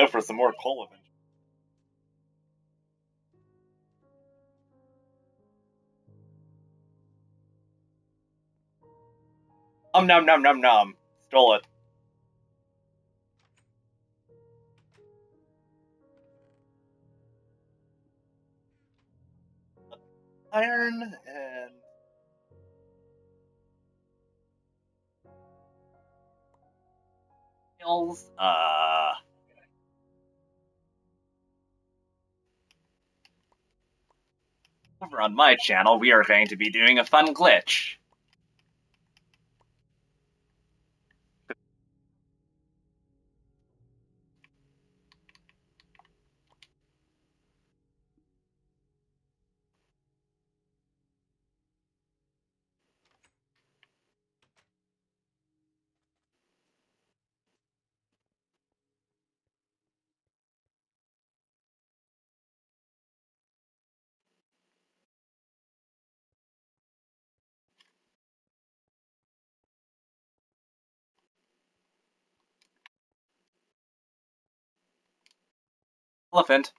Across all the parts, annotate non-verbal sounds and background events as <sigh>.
Go for some more coal eventually. Um nom nom nom nom. Stole it. Iron and skills. Uh Over on my channel, we are going to be doing a fun glitch. Elephant.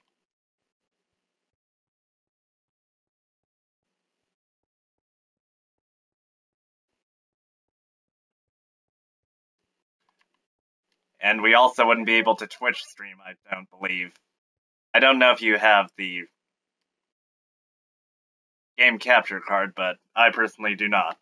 And we also wouldn't be able to Twitch stream, I don't believe. I don't know if you have the game capture card, but I personally do not.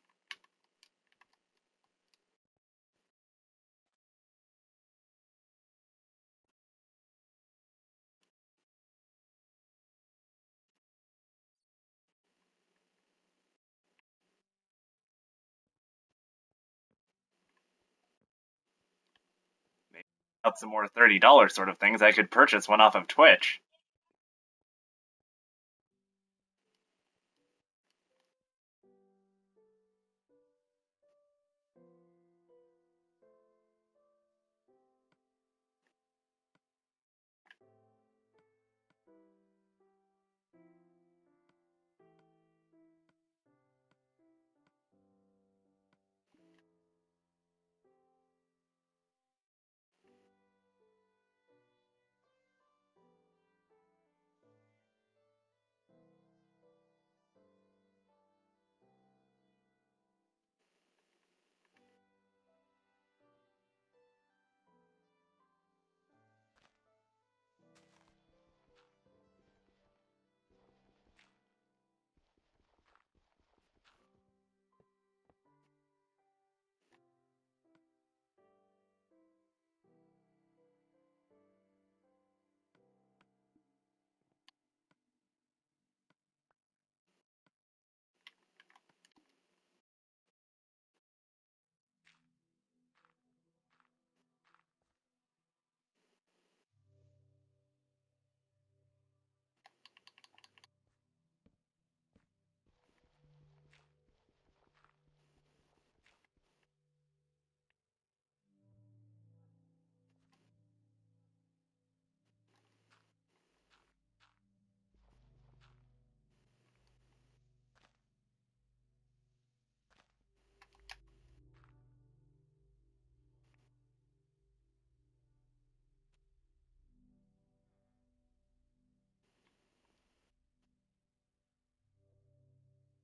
Out some more $30 sort of things, I could purchase one off of Twitch.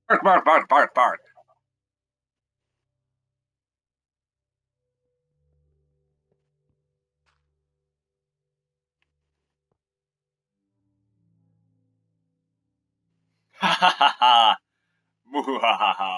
Bark, bark, bark, bark, bark. Ha ha ha ha. Moo ha ha ha.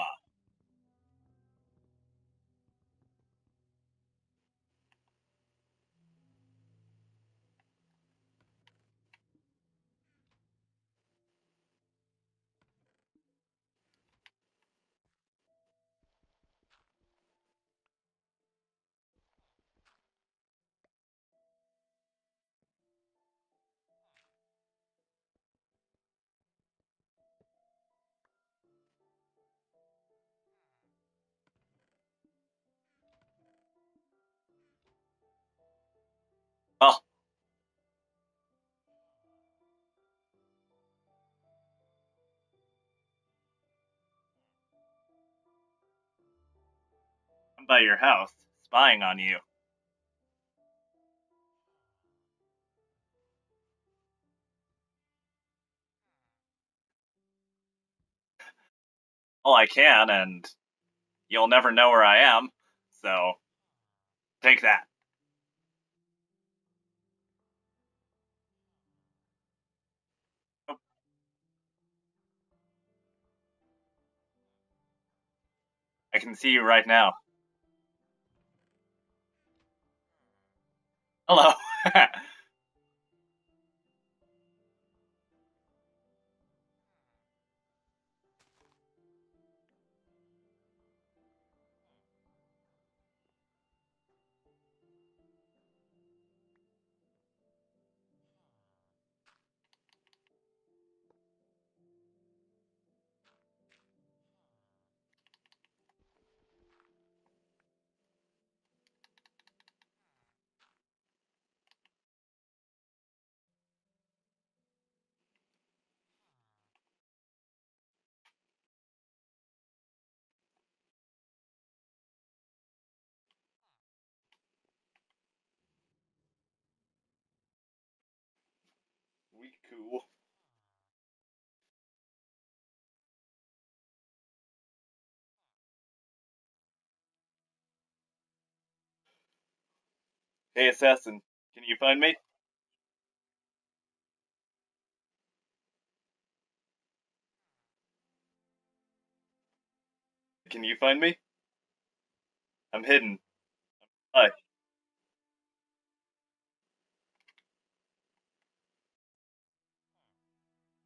by your house, spying on you. Well, I can, and you'll never know where I am, so take that. I can see you right now. Hello. <laughs> Hey, assassin, can you find me? Can you find me? I'm hidden. Hi.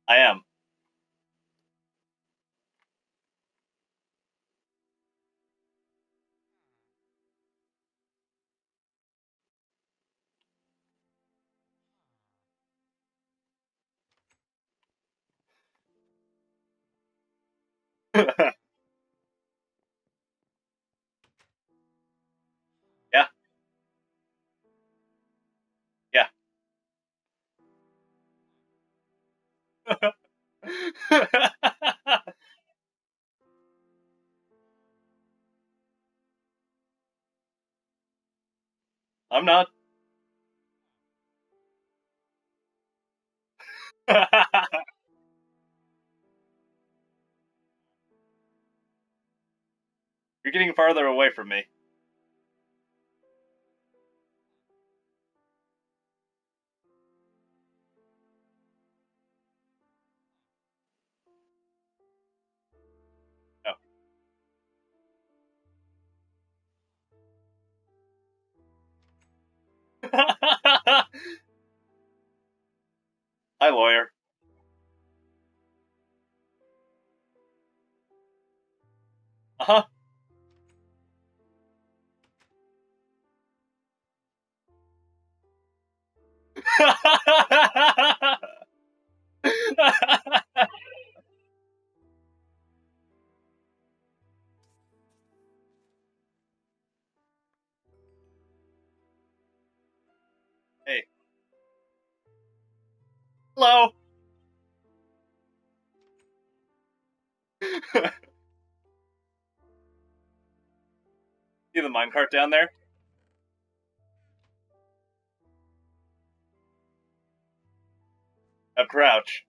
I am. <laughs> I'm not. <laughs> You're getting farther away from me. Hi, lawyer. Minecart down there? A crouch.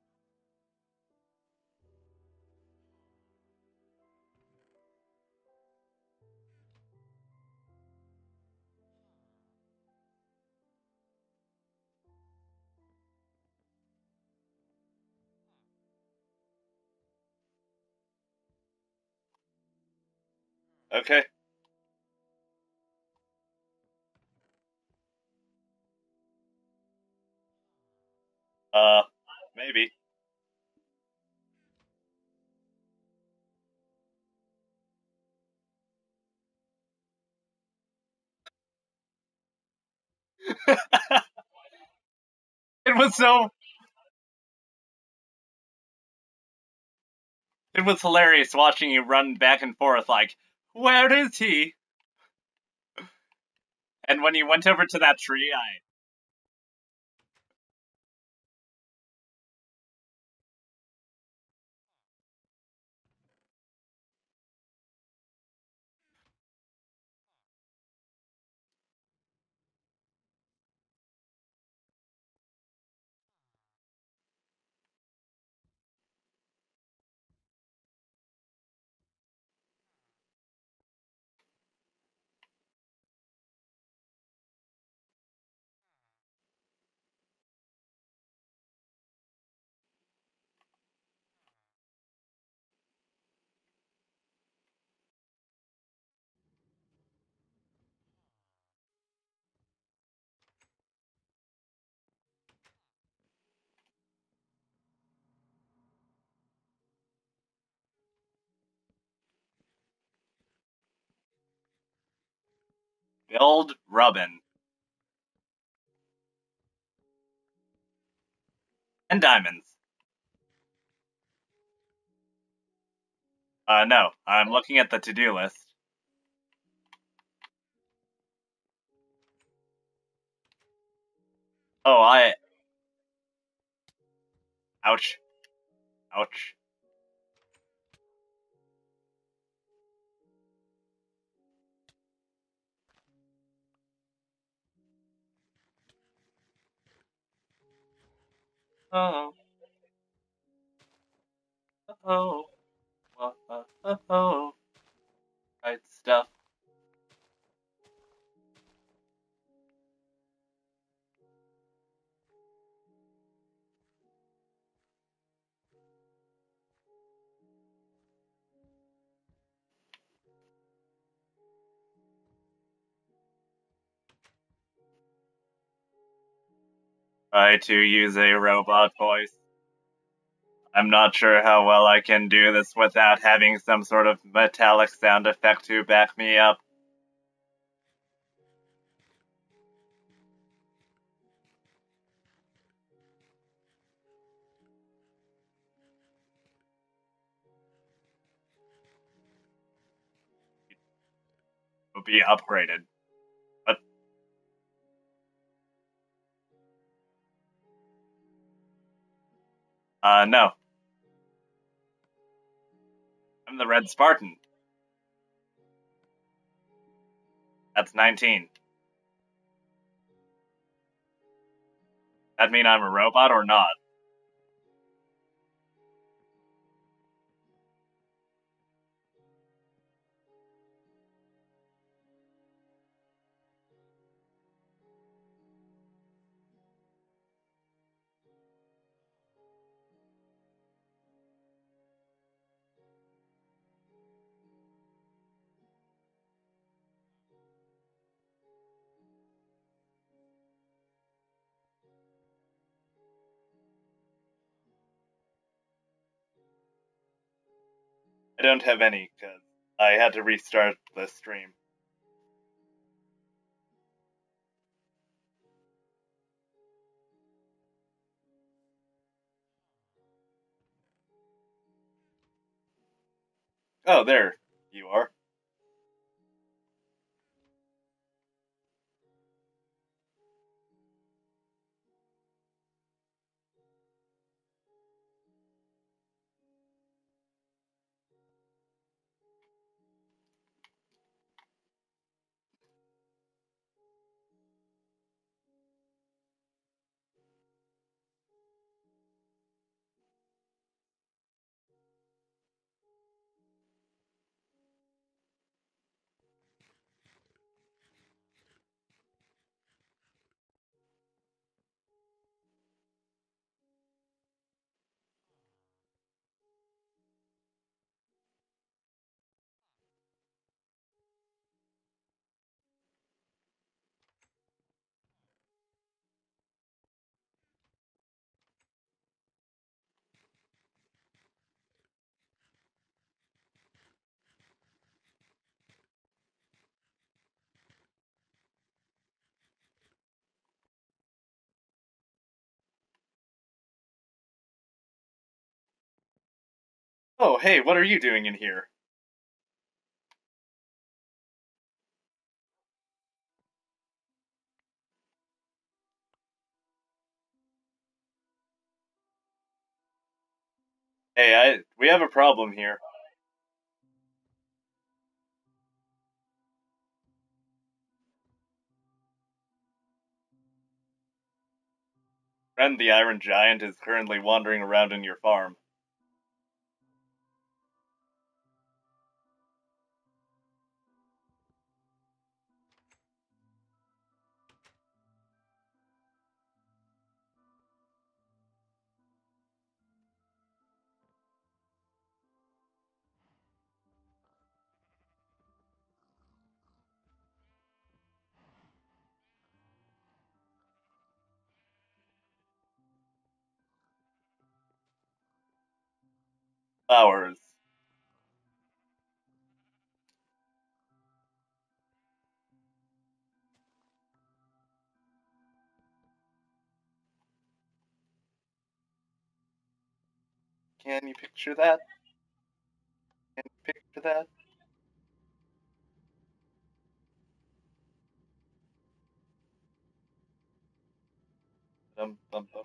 Okay. Uh, maybe. <laughs> it was so. It was hilarious watching you run back and forth like, where is he? And when you went over to that tree, Build Rubbin. And diamonds. Uh, no, I'm looking at the to-do list. Oh, I... Ouch. Ouch. Oh. Oh. Oh. Oh. Oh. Right stuff. Try to use a robot voice. I'm not sure how well I can do this without having some sort of metallic sound effect to back me up. Will be upgraded. Uh no. I'm the Red Spartan. That's 19. That mean I'm a robot or not? I don't have any because I had to restart the stream. Oh, there you are. Oh, hey, what are you doing in here? Hey, I we have a problem here. Friend the Iron Giant is currently wandering around in your farm. hours Can you picture that? Can you picture that? Dum, dum, dum,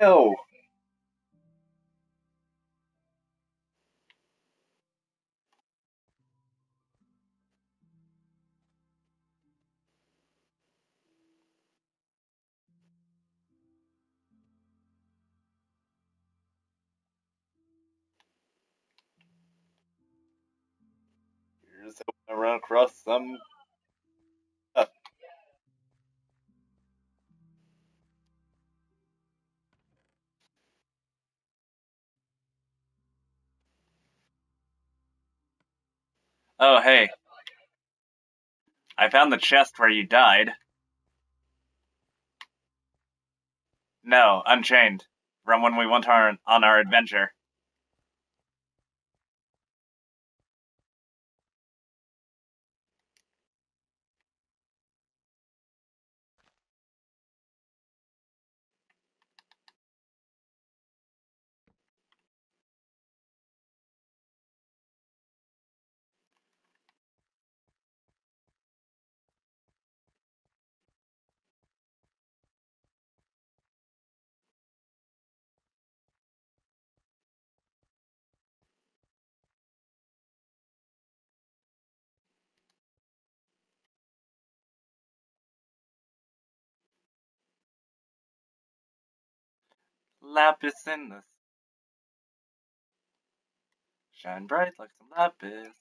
Do-do-do-do. No. Here's hoping I run across some. Oh, hey. I found the chest where you died. No, unchained. From when we went our, on our adventure. Lapis in the shine bright like some lapis.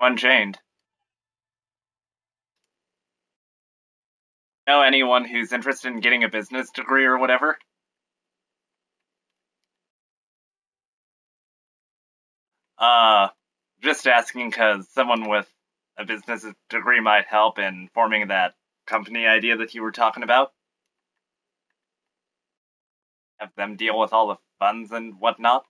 Unchained. Know anyone who's interested in getting a business degree or whatever? Uh, just asking because someone with a business degree might help in forming that company idea that you were talking about. Have them deal with all the funds and whatnot.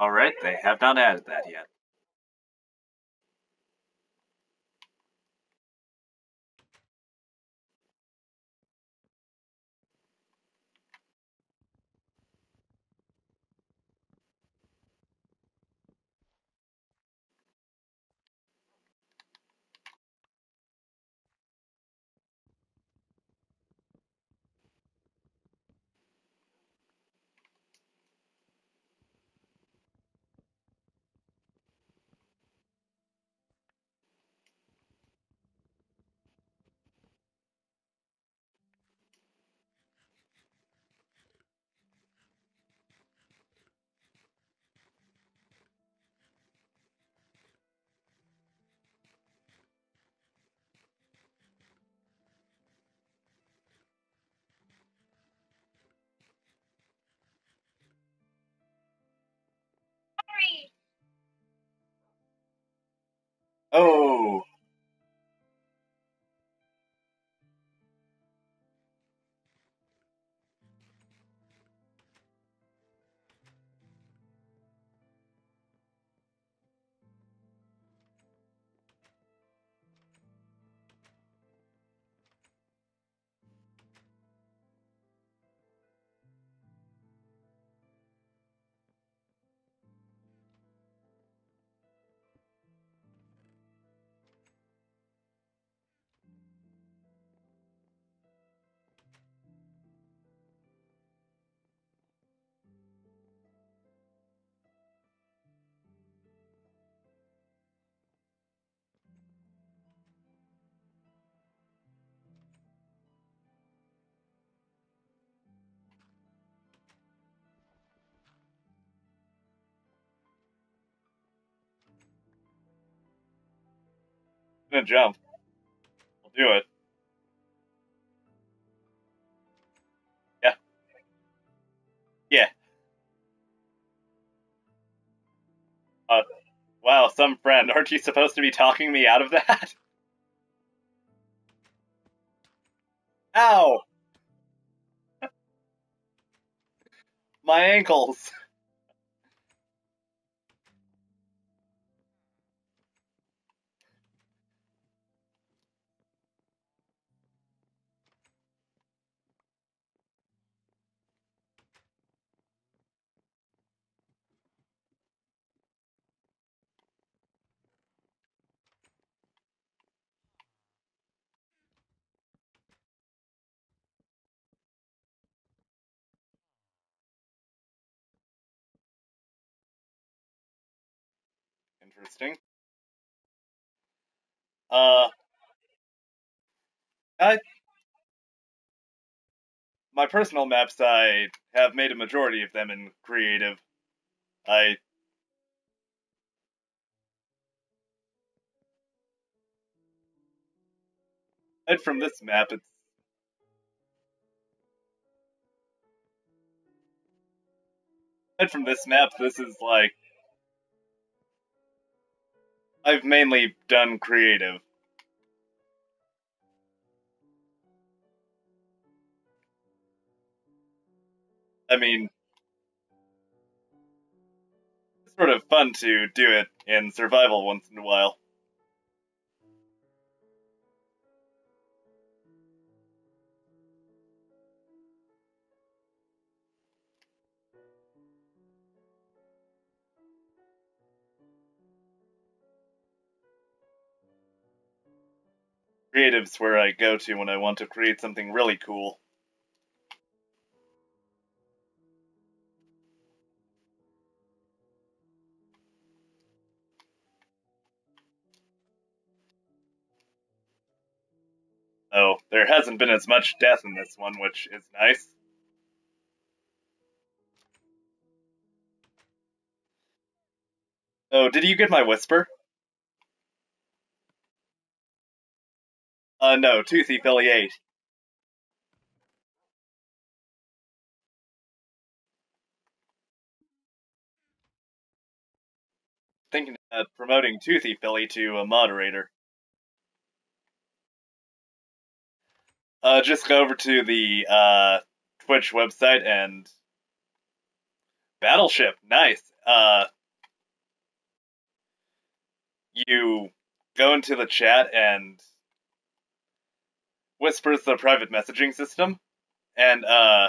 Alright, they have not added that yet. Oh. I'm gonna jump. I'll do it. Yeah. Yeah. Uh, wow, some friend. Aren't you supposed to be talking me out of that? <laughs> Ow! My ankles. Interesting. Uh, I, my personal maps, I have made a majority of them in creative. I aside from this map, it's aside from this map, this is like I've mainly done creative. I mean, it's sort of fun to do it in survival once in a while. Creative's where I go to when I want to create something really cool. Oh, there hasn't been as much death in this one, which is nice. Oh, did you get my whisper? Uh, no, Toothy Philly 8. Thinking of promoting Toothy Philly to a moderator. Uh, just go over to the uh, Twitch website and Battleship, nice. Uh, you go into the chat and whispers the private messaging system, and uh,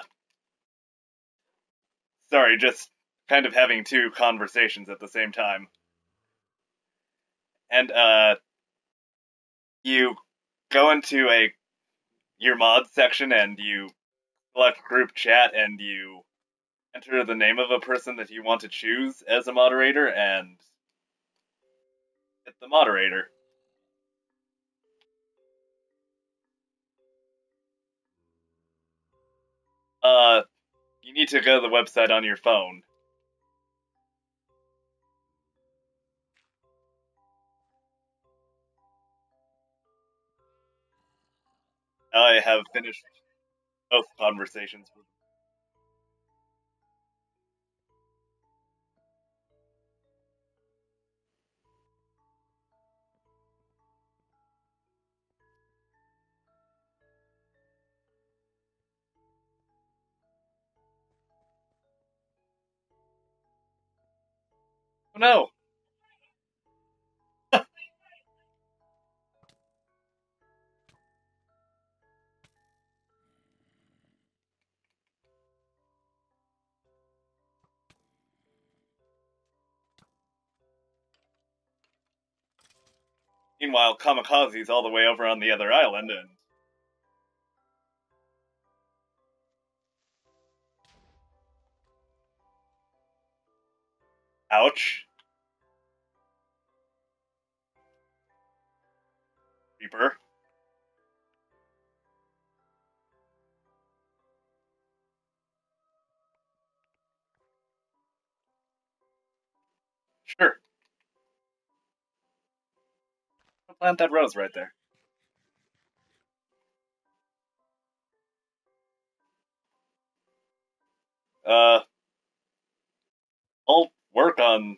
sorry, just kind of having two conversations at the same time, and uh, you go into a your mod section and you select group chat and you enter the name of a person that you want to choose as a moderator and hit the moderator. Uh, you need to go to the website on your phone. I have finished both conversations with Oh, no. <laughs> Meanwhile, Kamikaze's all the way over on the other island, and Ouch. Reaper. Sure. Plant that rose right there. Uh, I'll work on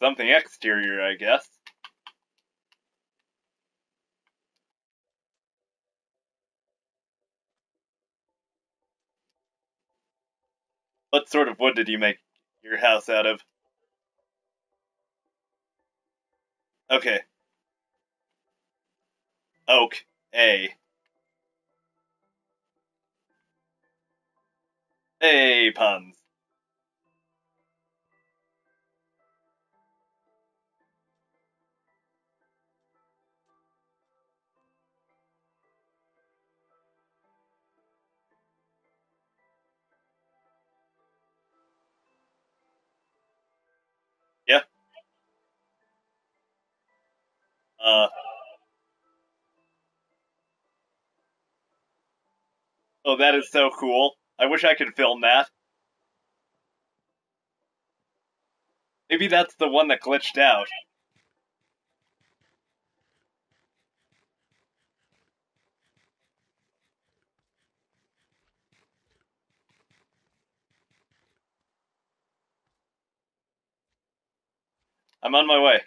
something exterior, I guess. What sort of wood did you make your house out of? Okay. Oak. A. Hey, puns. Uh. Oh, that is so cool. I wish I could film that. Maybe that's the one that glitched out. I'm on my way.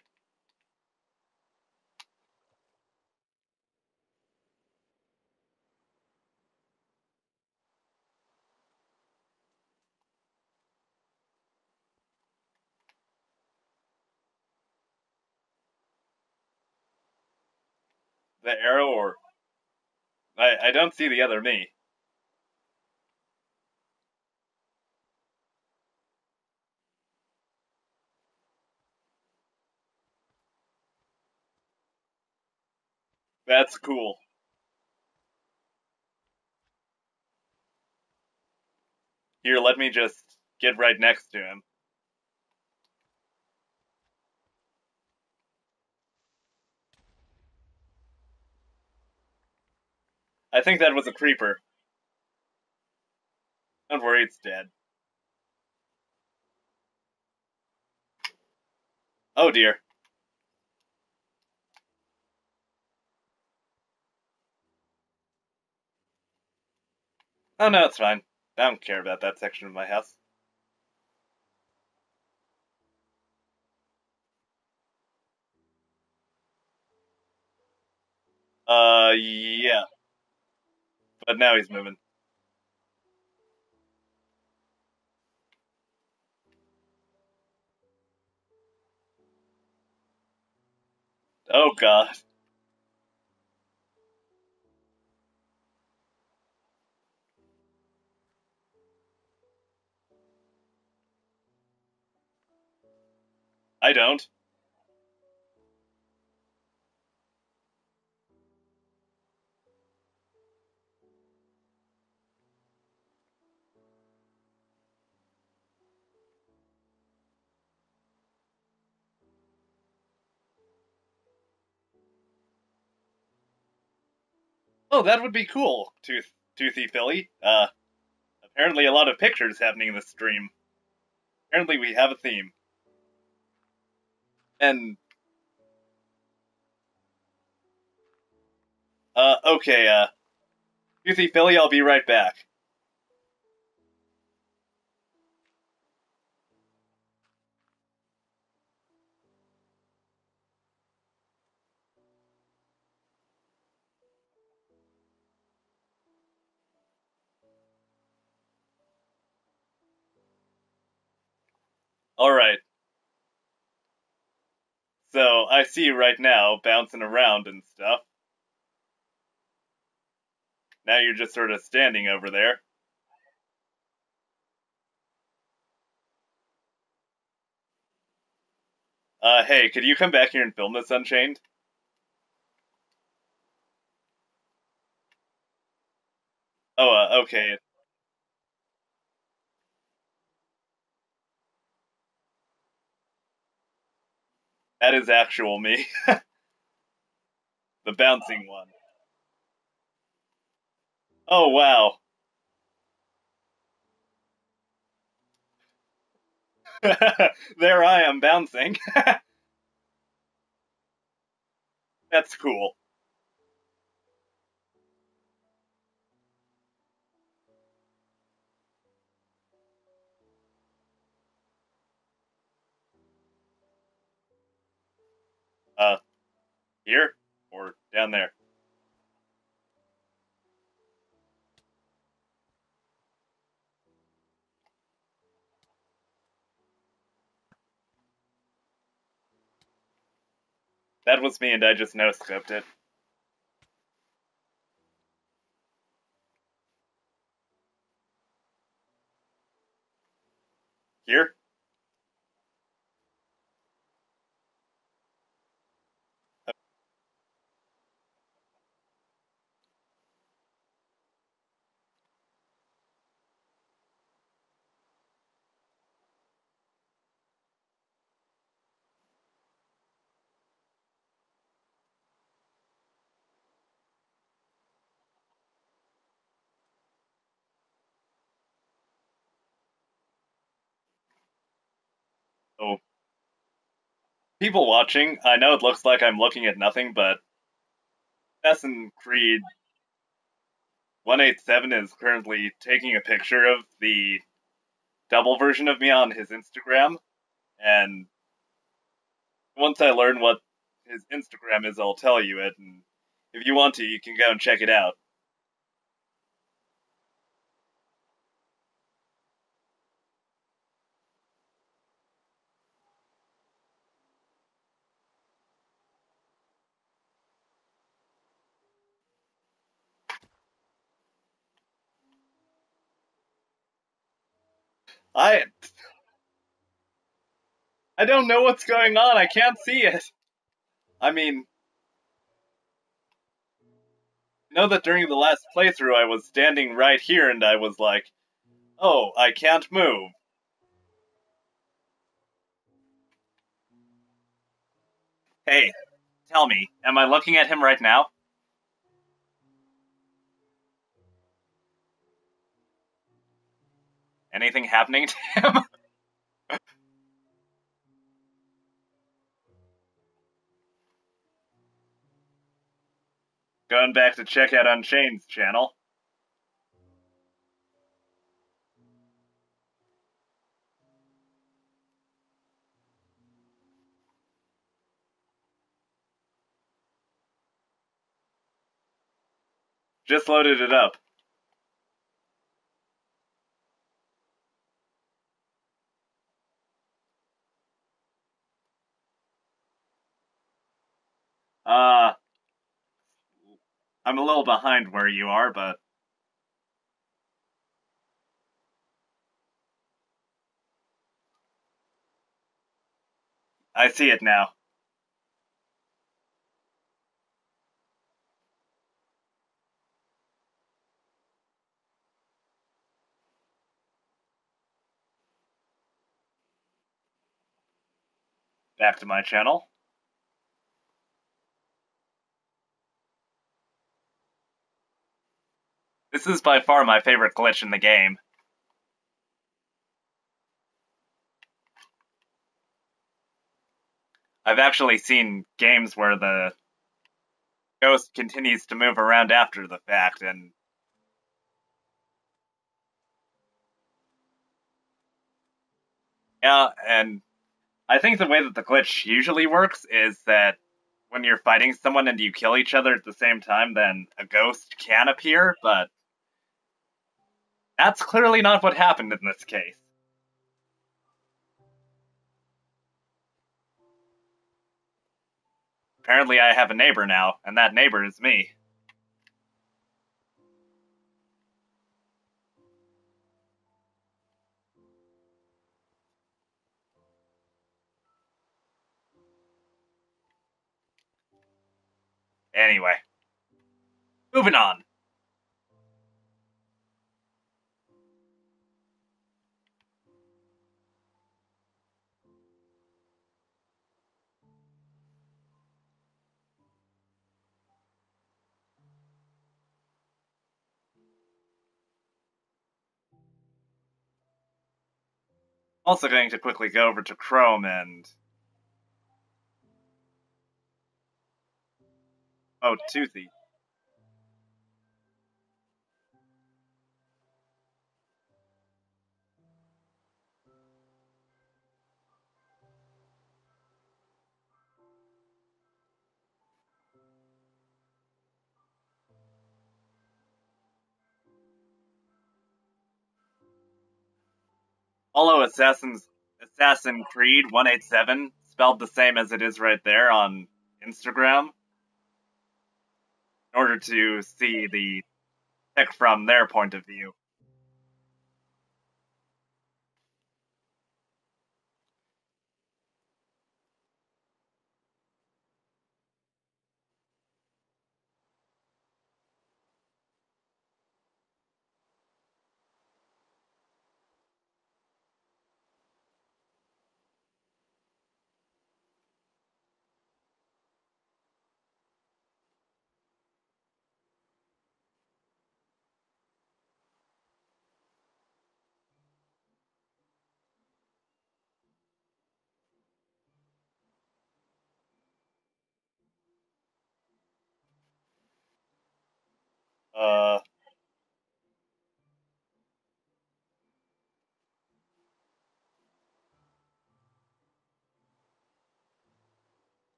The arrow or I I don't see the other me. That's cool. Here, let me just get right next to him. I think that was a creeper. Don't worry, it's dead. Oh dear. Oh no, it's fine. I don't care about that section of my house. Uh, yeah. But now he's moving. Oh god. I don't. Oh, that would be cool, Tooth Toothy Philly. Uh, apparently a lot of pictures happening in the stream. Apparently we have a theme. And uh, okay, uh, Toothy Philly, I'll be right back. All right. So I see you right now bouncing around and stuff. Now you're just sort of standing over there. Uh, hey, could you come back here and film this Unchained? Oh, uh, okay. That is actual me. <laughs> the bouncing one. Oh, wow. <laughs> there I am bouncing. <laughs> That's cool. Uh, here or down there? That was me, and I just no scoped it. Here? Oh. People watching, I know it looks like I'm looking at nothing, but Assassin's Creed 187 is currently taking a picture of the double version of me on his Instagram, and once I learn what his Instagram is, I'll tell you it, and if you want to, you can go and check it out. I I don't know what's going on. I can't see it. I mean, I know that during the last playthrough I was standing right here and I was like, "Oh, I can't move." Hey, tell me, am I looking at him right now? Anything happening to him? <laughs> Going back to check out Unchained's channel. Just loaded it up. Uh, I'm a little behind where you are, but I see it now. Back to my channel. This is by far my favorite glitch in the game. I've actually seen games where the ghost continues to move around after the fact, and yeah, and I think the way that the glitch usually works is that when you're fighting someone and you kill each other at the same time, then a ghost can appear, but that's clearly not what happened in this case. apparently I have a neighbor now, and that neighbor is me. Anyway, moving on. Also going to quickly go over to Chrome and Oh, Toothy. Follow Assassin's Assassin Creed 187, spelled the same as it is right there on Instagram, in order to see the pick from their point of view. Uh,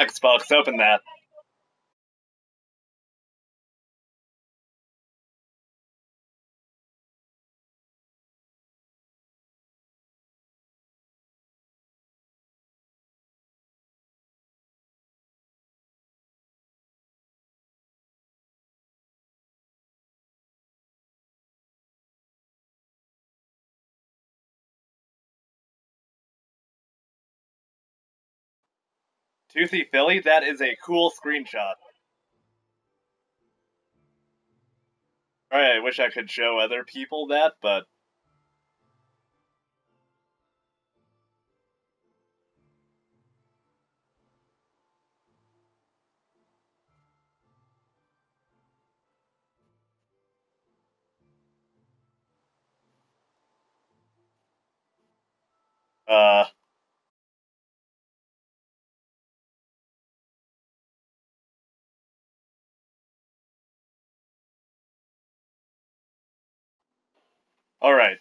Xbox, open that. Toothy Philly, that is a cool screenshot. Alright, I wish I could show other people that, but uh Alright.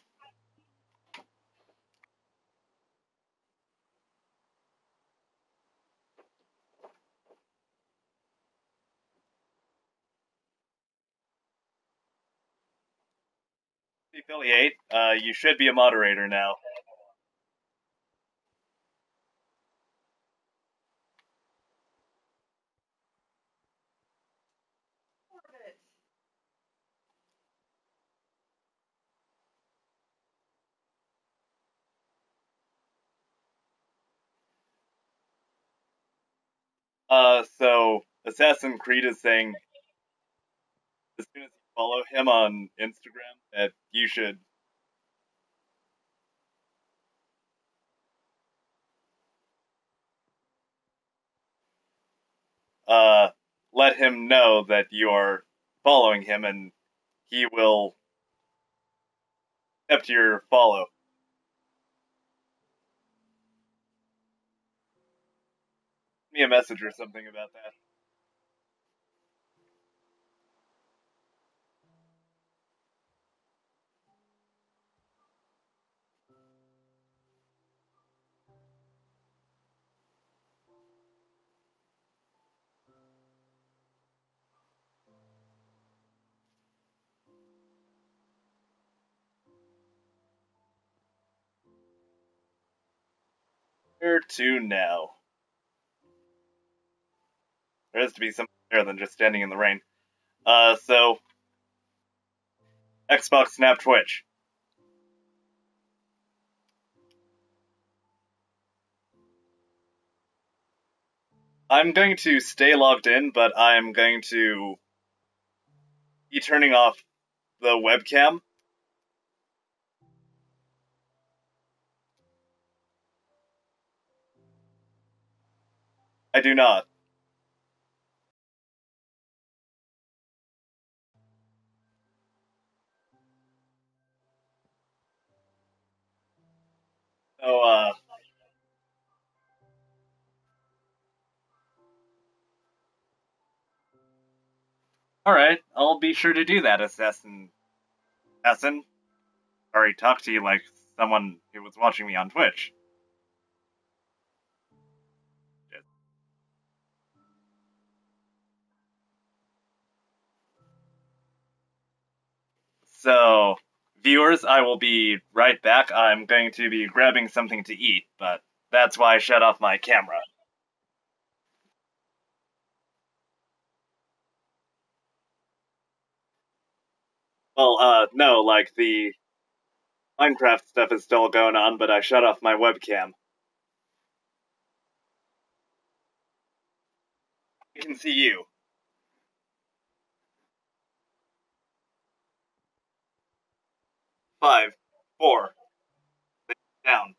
Philly 8, uh, you should be a moderator now. Uh, so Assassin Creed is saying as soon as you follow him on Instagram that you should uh let him know that you are following him and he will accept your follow. me a message or something about that. To now? There has to be something better than just standing in the rain. Uh, so Xbox, Snap, Twitch. I'm going to stay logged in, but I'm going to be turning off the webcam. I do not. So, uh, Alright, I'll be sure to do that, Assassin. Assassin? Sorry, talk to you like someone who was watching me on Twitch. So, viewers, I will be right back. I'm going to be grabbing something to eat, but that's why I shut off my camera. Well, uh, no, like the Minecraft stuff is still going on, but I shut off my webcam. I can see you. Five, four, down.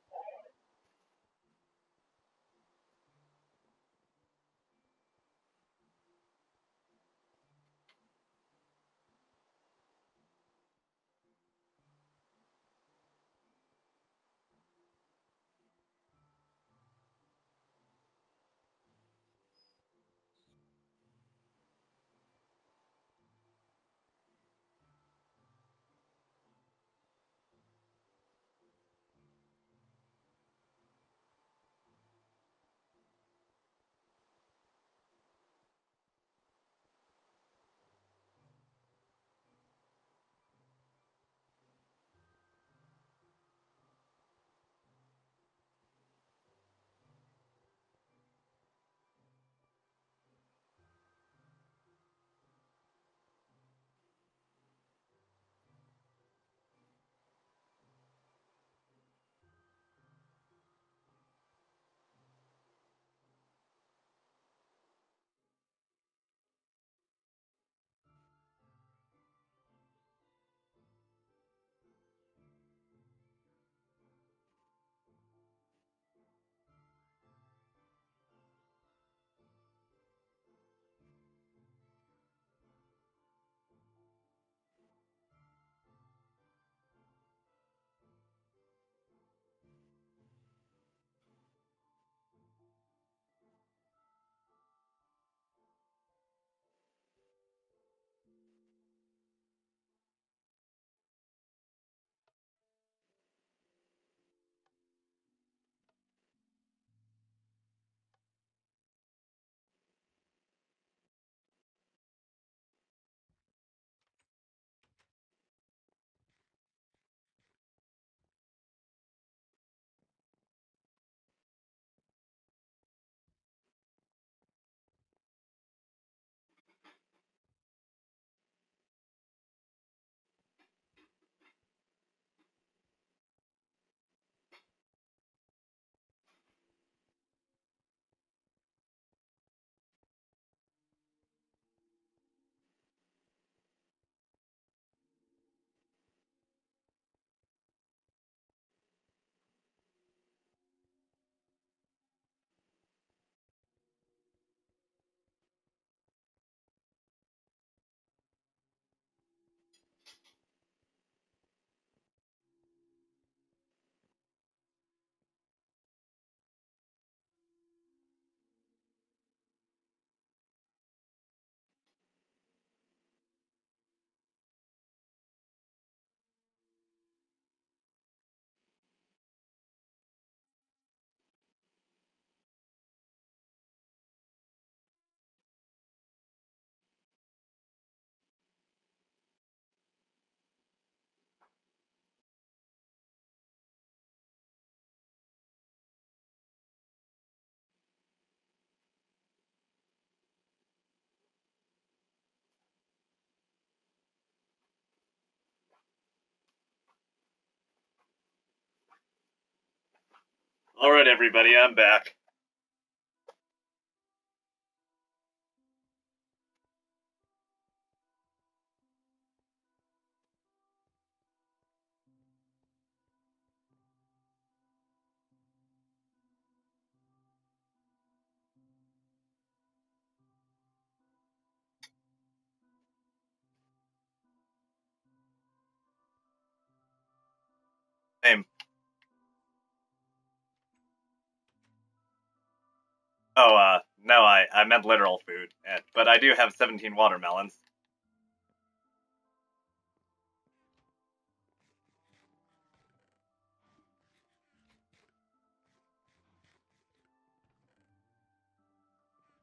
Alright, everybody, I'm back. Oh, uh, no, I, I meant literal food. But I do have 17 watermelons.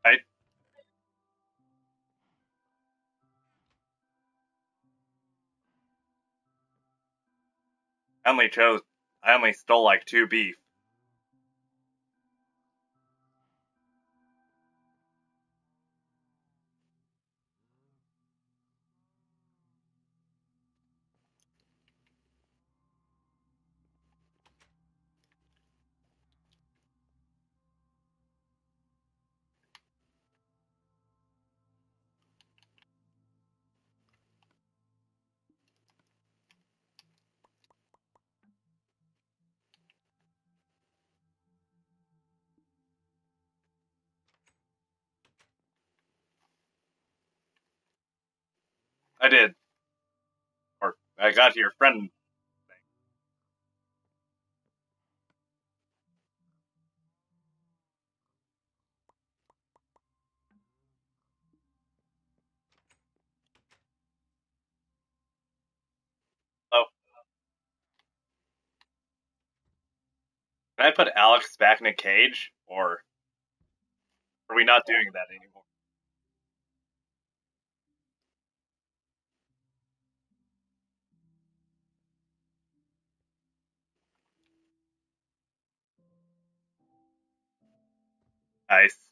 I only chose, I only stole like two beef. I did. Or, I got your friend. Oh. Can I put Alex back in a cage? Or are we not doing that anymore? Nice.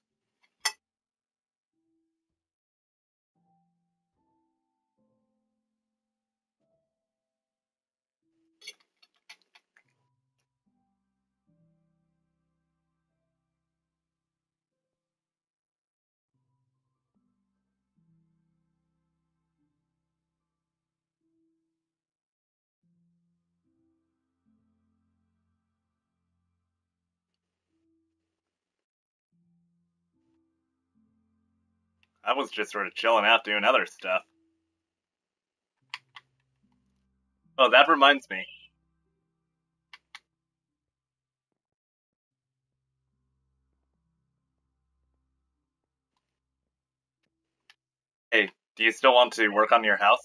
I was just sort of chilling out doing other stuff. Oh, that reminds me. Hey, do you still want to work on your house?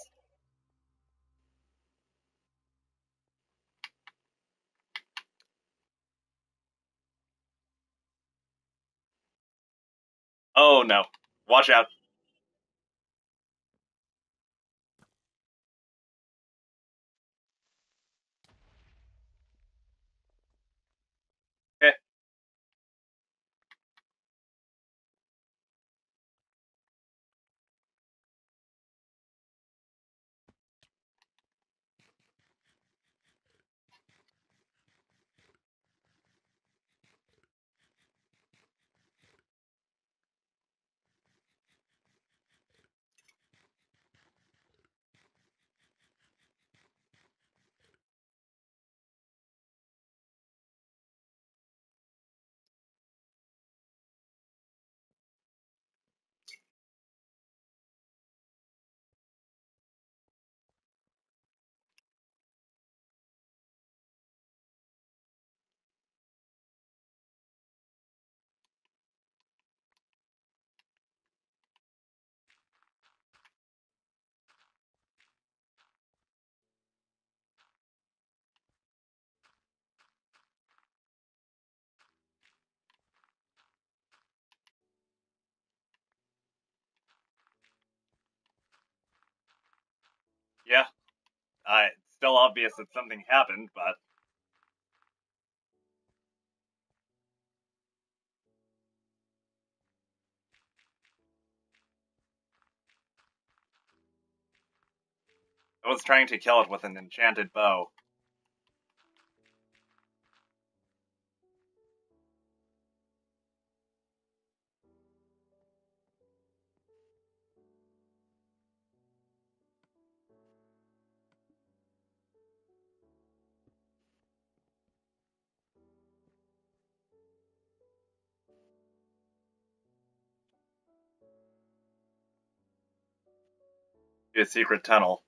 Oh no. Watch out. Okay. Yeah. It's still obvious that something happened, but I was trying to kill it with an enchanted bow. Secret tunnel.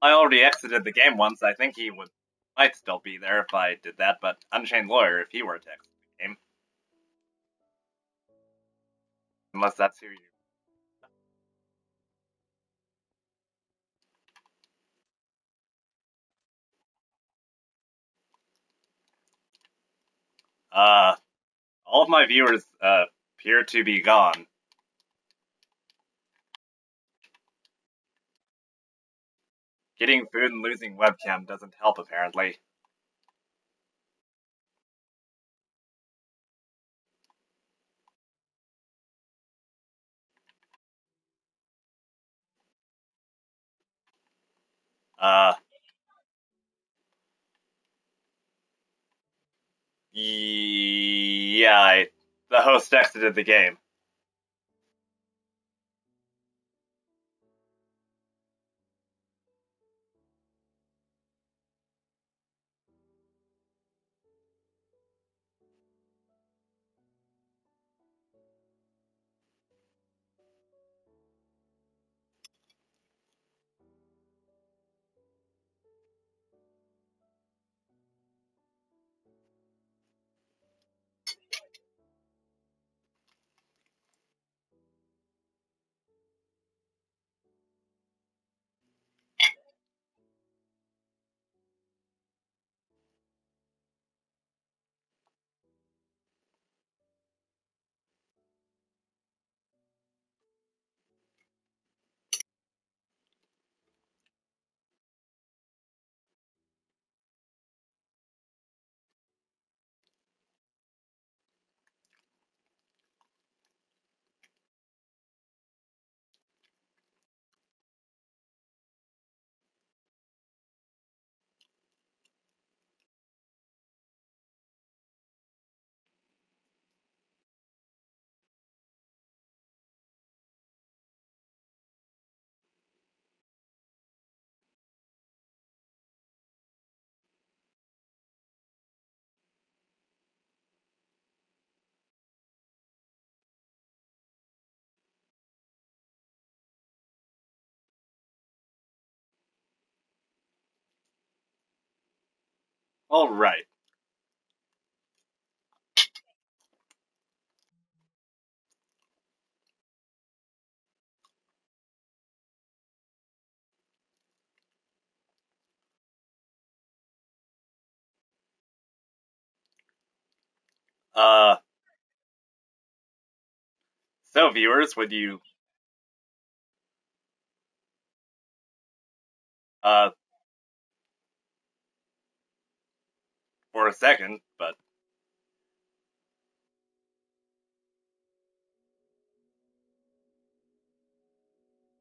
I already exited the game once. I think he would might still be there if I did that, but Unchained Lawyer, if he were to exit the game. Unless that's who you Uh, all of my viewers uh, appear to be gone. Getting food and losing webcam doesn't help, apparently. Uh, yeah, I, the host exited the game. All right. Uh, so viewers, would you uh a second, but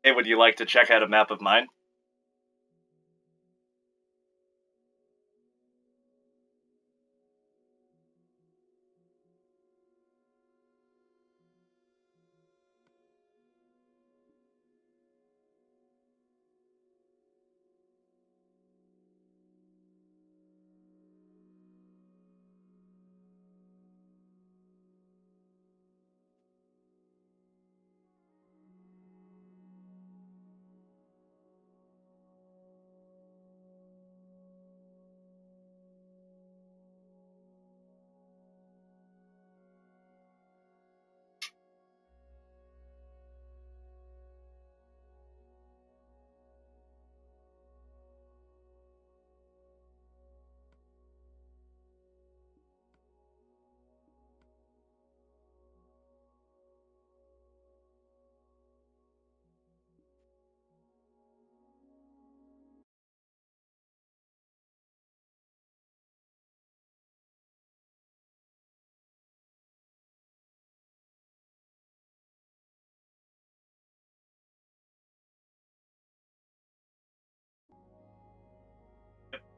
hey, would you like to check out a map of mine?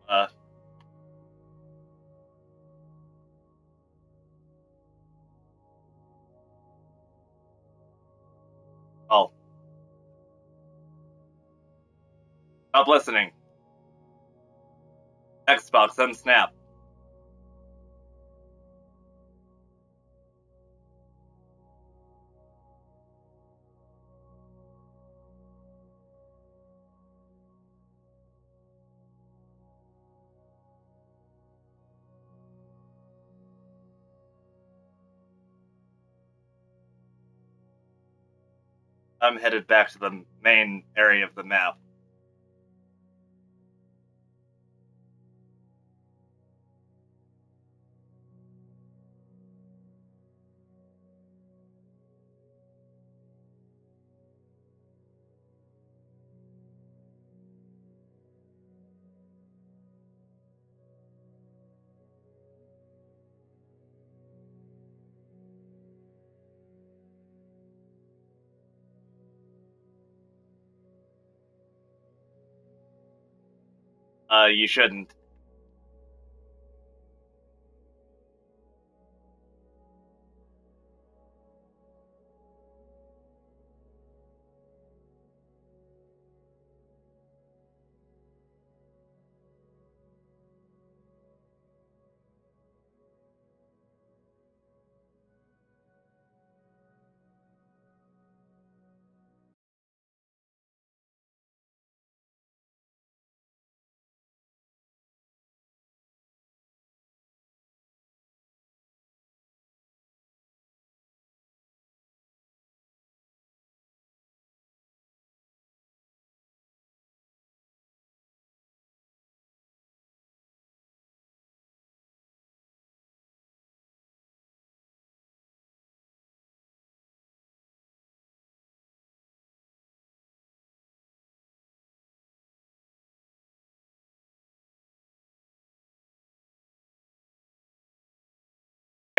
Uh. Oh. Stop listening. Xbox unsnap. I'm headed back to the main area of the map. Uh, you shouldn't.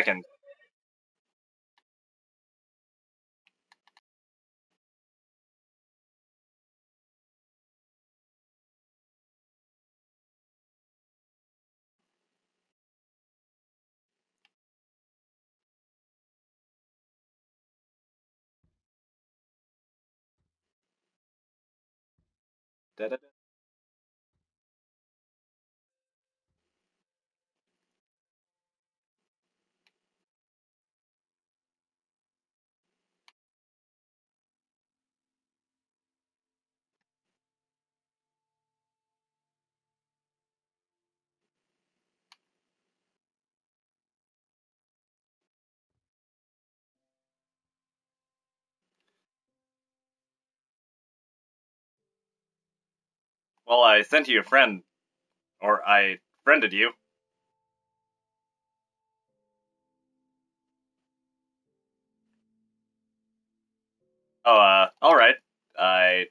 Second. Da-da-da. Well, I sent you a friend, or I friended you. Oh, uh, alright. I.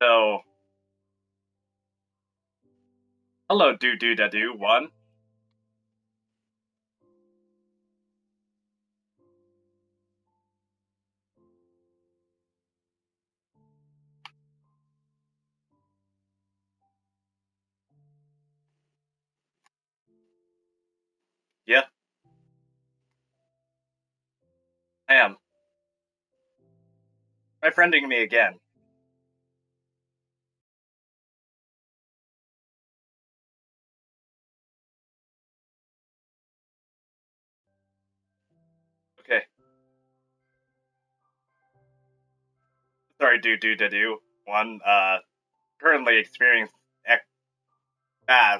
So. Hello, doo doo da doo, one. Yeah. I am. Try friending me again. Sorry, do do do doo, one. Uh, currently experiencing ec- uh,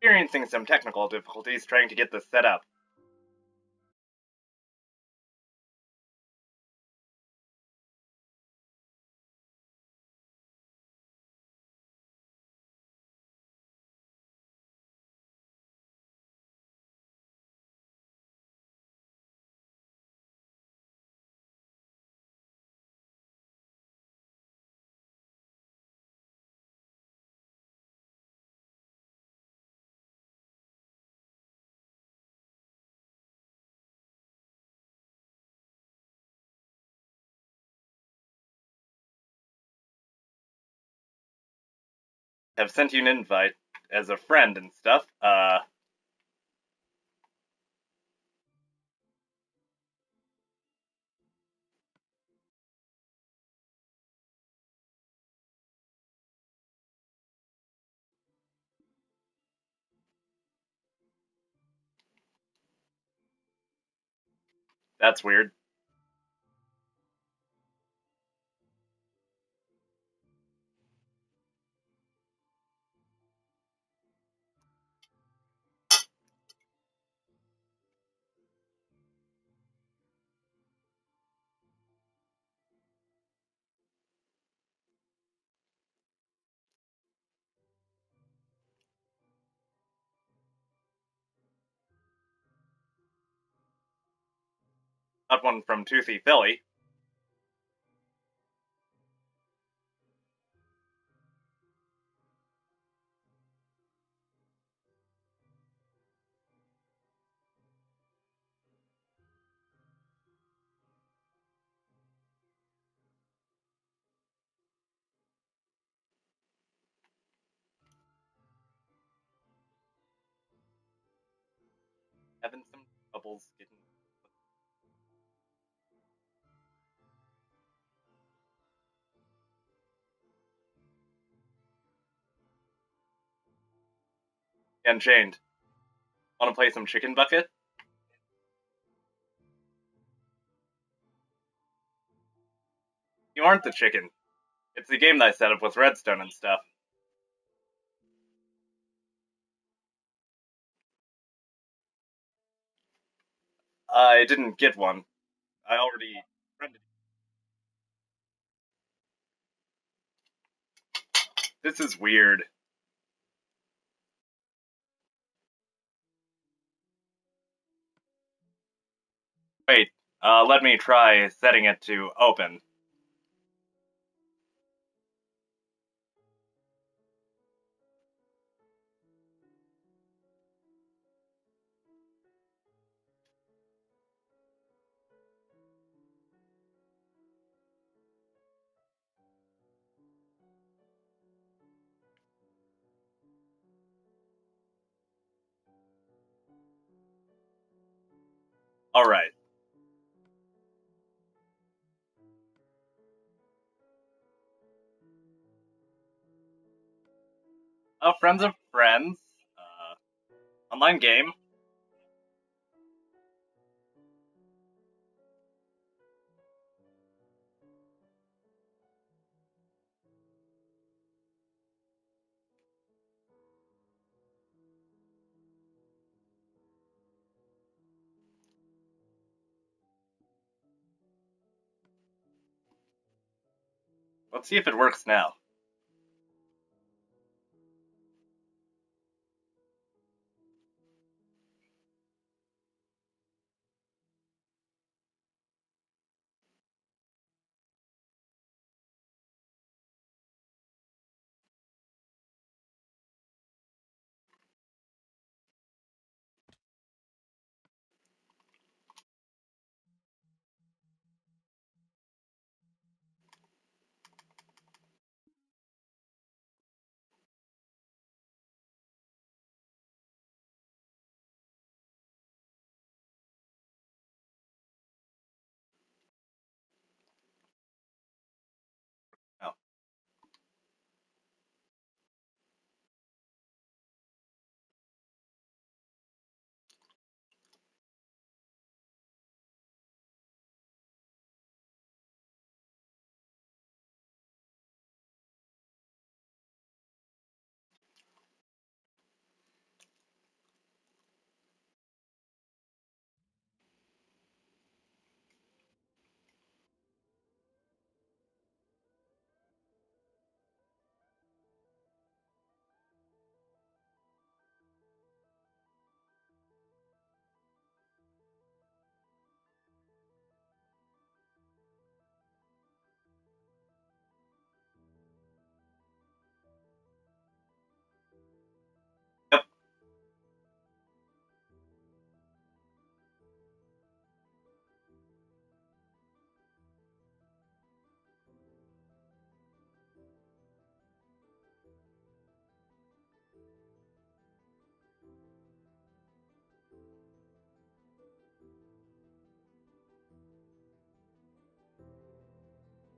experiencing some technical difficulties trying to get this set up. Have sent you an invite as a friend and stuff. Uh, that's weird. Not one from Toothy Philly. Having some troubles getting. Unchained. Want to play some Chicken Bucket? You aren't the chicken. It's the game that I set up with Redstone and stuff. I didn't get one. I already. This is weird. Wait, uh, let me try setting it to open. Alright. Oh, Friends of Friends. Uh, online game. Let's see if it works now.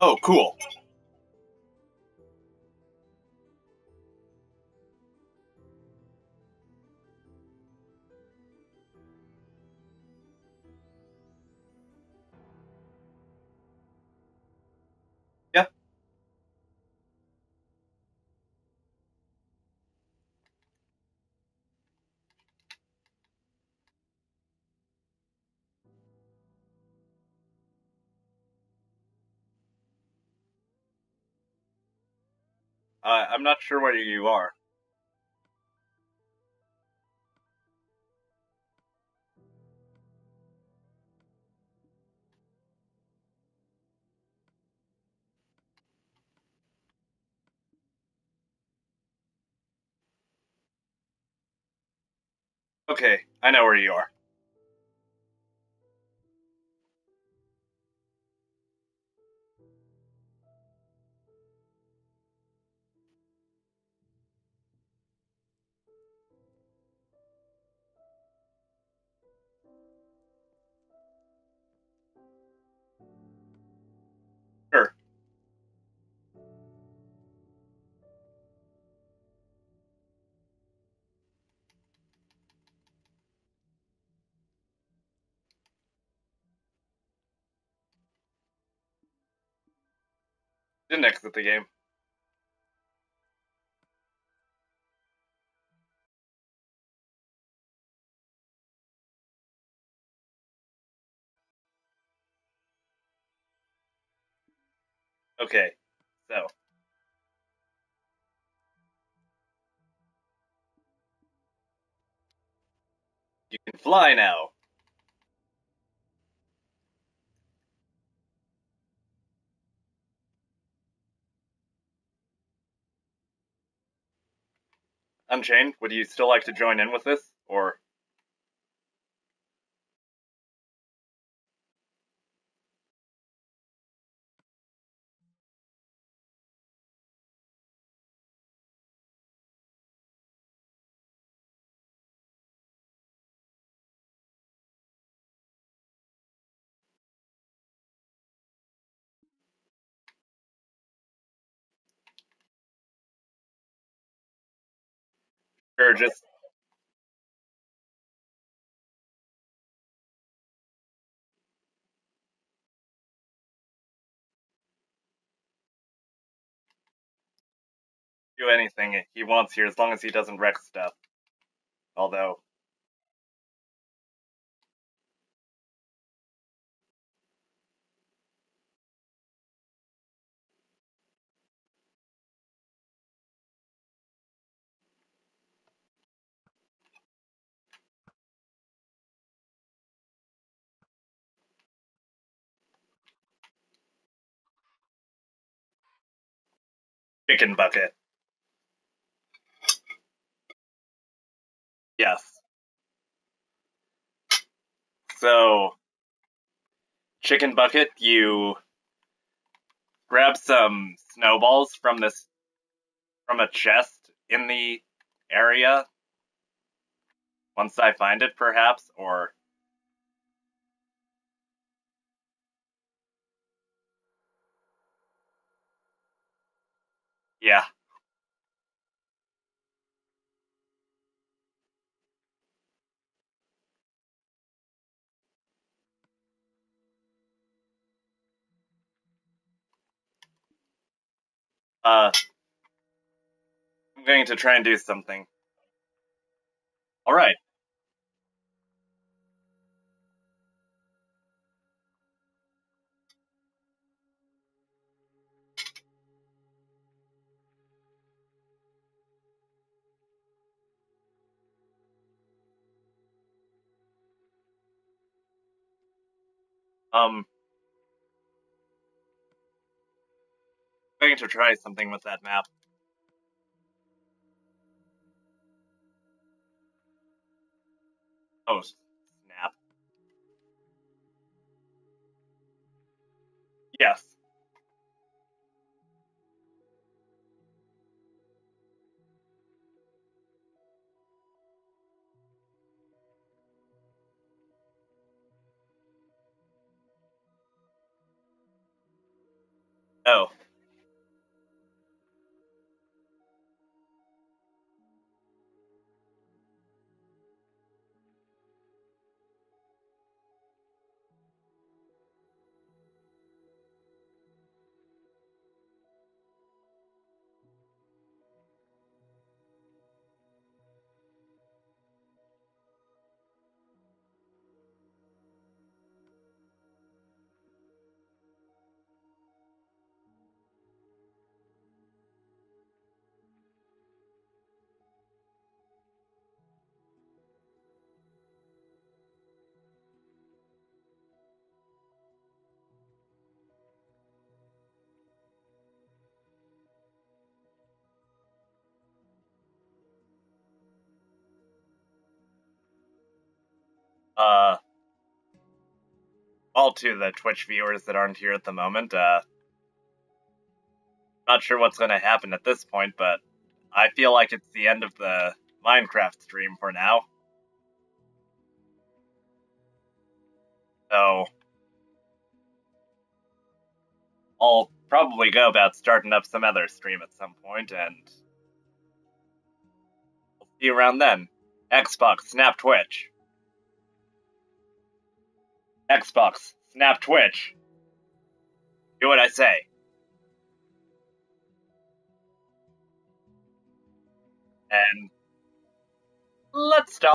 Oh, cool. Uh, I'm not sure where you are. Okay, I know where you are. Didn't exit the game. Okay, so. You can fly now. Unchained, would you still like to join in with this? Or. Just. Do anything he wants here as long as he doesn't wreck stuff. Although. Chicken bucket. Yes. So, chicken bucket, you grab some snowballs from this from a chest in the area. Once I find it, perhaps, or yeah. Uh, I'm going to try and do something. All right. Um, going to try something with that map. Oh, snap. Yes. Oh. Uh, all to the Twitch viewers that aren't here at the moment. Uh, not sure what's going to happen at this point, but I feel like it's the end of the Minecraft stream for now. So, I'll probably go about starting up some other stream at some point, and see you around then. Xbox, Snap Twitch. Xbox, Snap Twitch. Do what I say. And let's stop.